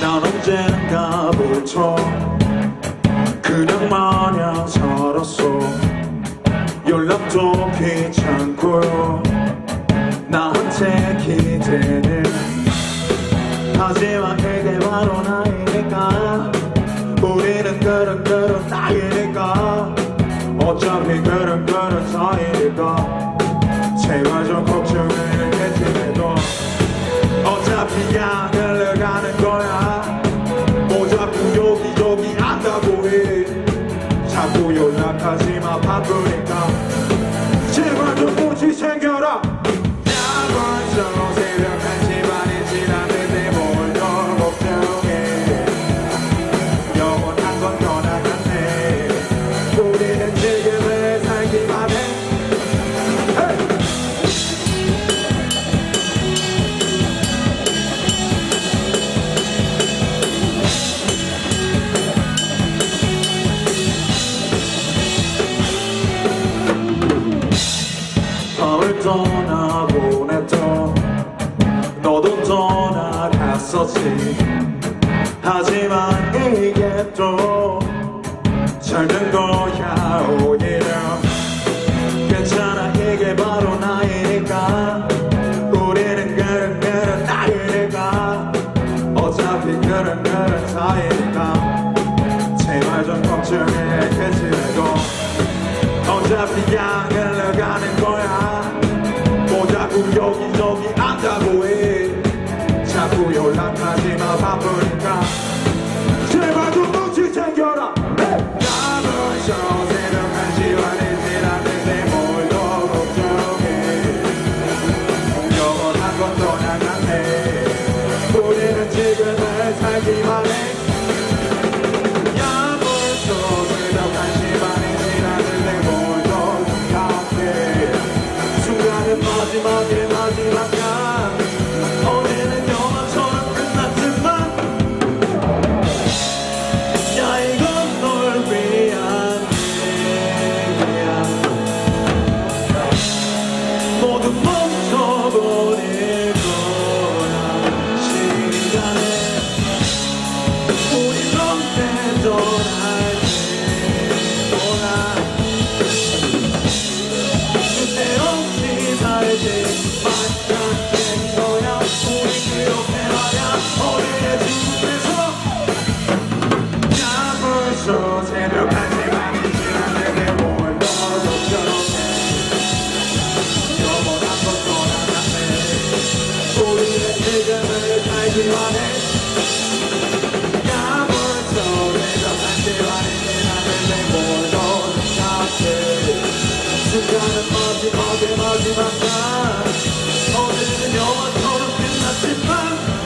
난 언젠가부터 그냥 마냥 살았어. 연락도 귀찮고요. 나한테 기대는 하지만 그게 바로 나이니까. 우리는 그런 그런 나이니까. 어차피 그런 그런 사이니까. 제발 좀 걱정을 해주해도. 어차피 야 흘러가는 거야. 뭐 자꾸 여기저기 안다고 해. 자꾸 연락하지 마 바쁘니까. 제발 좀 눈치 챙겨라. 야 벌써 새 했던 너도 떠나갔었지. 하지만 이게 또 잘 된 거야 오히려. 괜찮아 이게 바로 나이니까. 우리는 그런 나이니까. 어차피 그런 사이니까. 제발 좀 걱정해 그치라도 어차피 양 흘러가는 거야 뭐 자꾸 여기저 마지막에 마지막이야 어제는 영화처럼 끝났지만 야 이건 널 위한 얘기야. 모두 멈춰버릴 거야 시간에 우리 언제 떠날 마지막의 마지막 날. 어제는 영화처럼 끝났지만